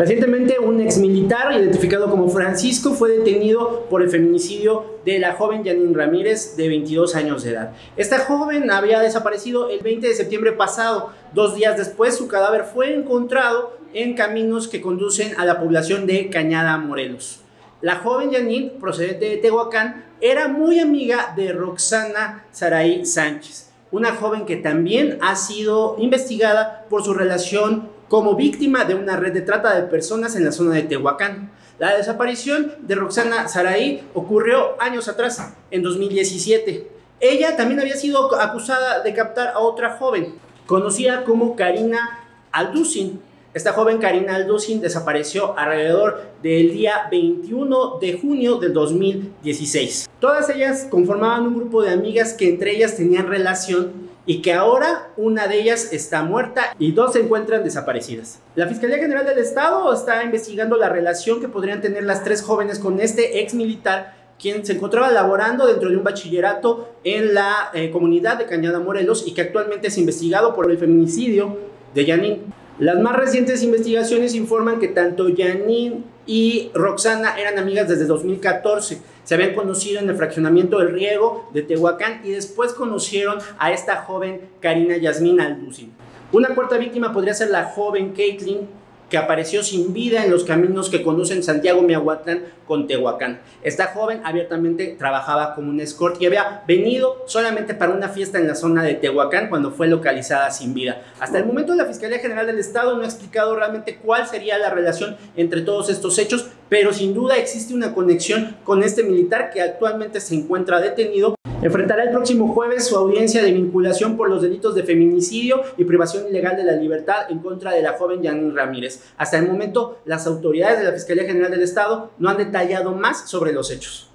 Recientemente, un ex militar identificado como Francisco fue detenido por el feminicidio de la joven Janine Ramírez de 22 años de edad. Esta joven había desaparecido el 20 de septiembre pasado. Dos días después, su cadáver fue encontrado en caminos que conducen a la población de Cañada, Morelos. La joven Janine, procedente de Tehuacán, era muy amiga de Roxana Saraí Sánchez, una joven que también ha sido investigada por su relación como víctima de una red de trata de personas en la zona de Tehuacán. La desaparición de Roxana Saraí ocurrió años atrás, en 2017. Ella también había sido acusada de captar a otra joven, conocida como Karina Alducin. Esta joven Karina Alducin desapareció alrededor del día 21 de junio del 2016. Todas ellas conformaban un grupo de amigas que entre ellas tenían relación y que ahora una de ellas está muerta y dos se encuentran desaparecidas. La Fiscalía General del Estado está investigando la relación que podrían tener las tres jóvenes con este ex militar quien se encontraba laborando dentro de un bachillerato en la eh, comunidad de Cañada Morelos y que actualmente es investigado por el feminicidio de Janine. Las más recientes investigaciones informan que tanto Janine y Roxana eran amigas desde 2014. Se habían conocido en el fraccionamiento del Riego de Tehuacán y después conocieron a esta joven Karina Yasmín Alducin. Una cuarta víctima podría ser la joven Caitlin, que apareció sin vida en los caminos que conducen Santiago Miahuatlán con Tehuacán. Esta joven abiertamente trabajaba como un escort y había venido solamente para una fiesta en la zona de Tehuacán cuando fue localizada sin vida. Hasta el momento la Fiscalía General del Estado no ha explicado realmente cuál sería la relación entre todos estos hechos, pero sin duda existe una conexión con este militar que actualmente se encuentra detenido Enfrentará el próximo jueves su audiencia de vinculación por los delitos de feminicidio y privación ilegal de la libertad en contra de la joven Janine Ramírez. Hasta el momento, las autoridades de la Fiscalía General del Estado no han detallado más sobre los hechos.